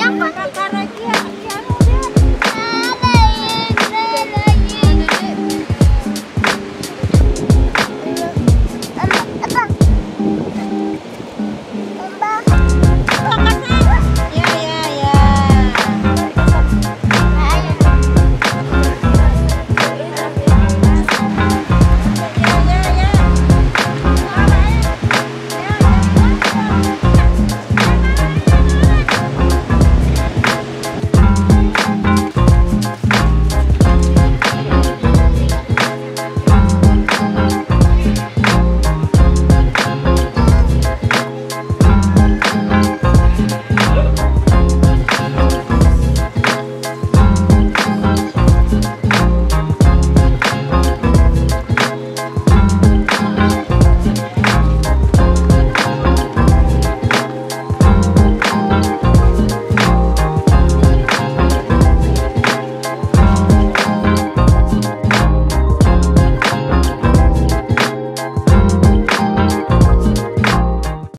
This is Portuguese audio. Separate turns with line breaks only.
Jangan parah
dia.